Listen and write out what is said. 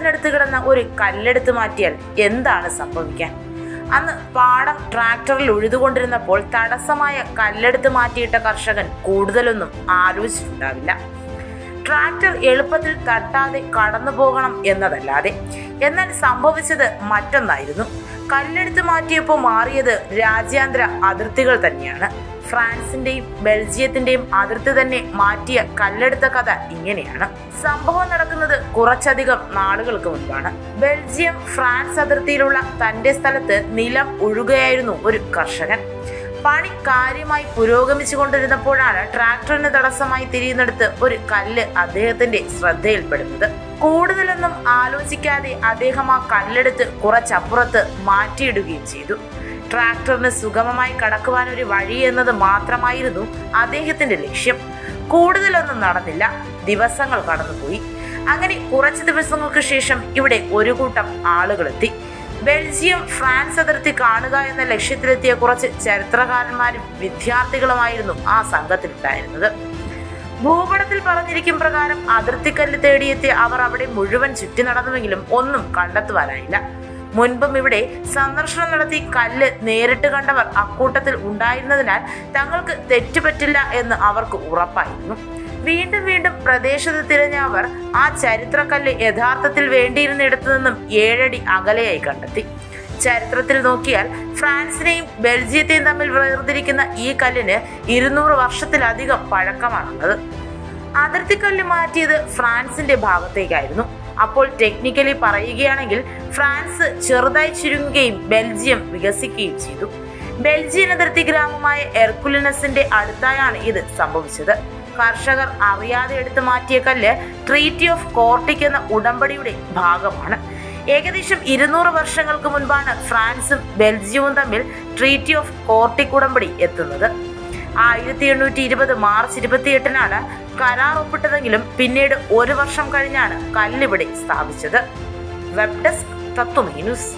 നിലത്ത് കിടന്ന ഒരു കല്ലെടുത്ത് മാറ്റിയാൽ എന്താണ് സംഭവിക്കാൻ? അന്ന് പാടം ട്രാക്ടറിൽ ഉഴുതുകൊണ്ടിരുന്നപ്പോൾ തടസ്സമായ കല്ലെടുത്ത് മാറ്റിയിട്ട കർഷകൻ കൂടുതലൊന്നും ആലോചിച്ചിട്ടുണ്ടാവില്ല. ട്രാക്ടർ എളുപ്പത്തിൽ തട്ടാതെ കടന്നു പോകണം എന്നതല്ലാതെ. എന്നാൽ സംഭവിച്ചത് മറ്റൊന്നായിരുന്നു. കല്ലെടുത്ത് മാറ്റിയപ്പോൾ മാറിയത് രാജ്യാന്തര അതിർത്തികൾ തന്നെയാണ്. ഫ്രാൻസിന്റെയും ബെൽജിയത്തിന്റെയും അതിർത്തി തന്നെ മാറ്റിയ കല്ലെടുത്ത കഥ ഇങ്ങനെയാണ്. സംഭവം നടക്കുന്നത് കുറച്ചധികം നാളുകൾക്ക് മുൻപാണ്. ബെൽജിയം ഫ്രാൻസ് അതിർത്തിയിലുള്ള തന്റെ സ്ഥലത്ത് നിലം ഒഴുകയായിരുന്നു ഒരു കർഷകൻ. പണി കാര്യമായി പുരോഗമിച്ചു കൊണ്ടിരുന്നപ്പോഴാണ് ട്രാക്ടറിന് തടസ്സമായി തിരിയുന്നിടത്ത് ഒരു കല്ല് അദ്ദേഹത്തിന്റെ ശ്രദ്ധയിൽപ്പെടുന്നത്. കൂടുതലൊന്നും ആലോചിക്കാതെ അദ്ദേഹം ആ കല്ലെടുത്ത് കുറച്ചപ്പുറത്ത് മാറ്റിയിടുകയും ചെയ്തു. ട്രാക്ടറിന് സുഗമമായി കടക്കുവാൻ ഒരു വഴി എന്നത് മാത്രമായിരുന്നു അദ്ദേഹത്തിന്റെ ലക്ഷ്യം. കൂടുതലൊന്നും നടന്നില്ല. ദിവസങ്ങൾ കടന്നുപോയി. അങ്ങനെ കുറച്ച് ദിവസങ്ങൾക്ക് ശേഷം ഇവിടെ ഒരു കൂട്ടം ആളുകളെത്തി. ബെൽജിയം ഫ്രാൻസ് അതിർത്തി കാണുക എന്ന ലക്ഷ്യത്തിലെത്തിയ കുറച്ച് ചരിത്രകാരന്മാരും വിദ്യാർത്ഥികളുമായിരുന്നു ആ സംഘത്തിലുണ്ടായിരുന്നത്. ഭൂപടത്തിൽ പറഞ്ഞിരിക്കും പ്രകാരം അതിർത്തിക്കല്ല് തേടിയെത്തിയ അവർ അവിടെ മുഴുവൻ ചുറ്റി നടന്നുവെങ്കിലും ഒന്നും കണ്ടെത്തുവാനായില്ല. മുൻപും ഇവിടെ സന്ദർശനം നടത്തി കല്ല് നേരിട്ട് കണ്ടവർ അക്കൂട്ടത്തിൽ ഉണ്ടായിരുന്നതിനാൽ തങ്ങൾക്ക് തെറ്റുപറ്റില്ല എന്ന് അവർക്ക് ഉറപ്പായിരുന്നു. വീണ്ടും വീണ്ടും പ്രദേശത്ത് തിരഞ്ഞ അവർ ആ ചരിത്രക്കല്ല് യഥാർത്ഥത്തിൽ വേണ്ടിയിരുന്നിടത്തു നിന്നും ഏഴടി അകലെയായി കണ്ടെത്തി. ചരിത്രത്തിൽ നോക്കിയാൽ ഫ്രാൻസിനെയും ബെൽജിയത്തെയും തമ്മിൽ വേർതിരിക്കുന്ന ഈ കല്ലിന് ഇരുന്നൂറ് വർഷത്തിലധികം പഴക്കമാണുള്ളത്. അതിർത്തിക്കല്ല് മാറ്റിയത് ഫ്രാൻസിന്റെ ഭാഗത്തേക്കായിരുന്നു. അപ്പോൾ ടെക്നിക്കലി പറയുകയാണെങ്കിൽ ഫ്രാൻസ് ചെറുതായി ചുരുങ്ങുകയും ബെൽജിയം വികസിക്കുകയും ചെയ്തു. ബെൽജിയൻ അതിർത്തി ഗ്രാമമായ എർക്കുലിനസിന്റെ അടുത്തായാണ് ഇത് സംഭവിച്ചത്. കർഷകർ അറിയാതെ എടുത്തു മാറ്റിയ കല്ല് ട്രീറ്റി ഓഫ് കോർട്ടിക് എന്ന ഉടമ്പടിയുടെ ഭാഗമാണ്. ഏകദേശം ഇരുന്നൂറ് വർഷങ്ങൾക്ക് മുൻപാണ് ഫ്രാൻസും ബെൽജിയവും തമ്മിൽ ട്രീറ്റി ഓഫ് കോർട്ടിക് ഉടമ്പടി എത്തുന്നത്. ആയിരത്തി എണ്ണൂറ്റി ഇരുപത് മാർച്ച് ഇരുപത്തിയെട്ടിനാണ് കരാർ ഒപ്പിട്ടതെങ്കിലും പിന്നീട് ഒരു വർഷം കഴിഞ്ഞാണ് കല്ലിവിടെ സ്ഥാപിച്ചത്. Web desk Tatwamayi news.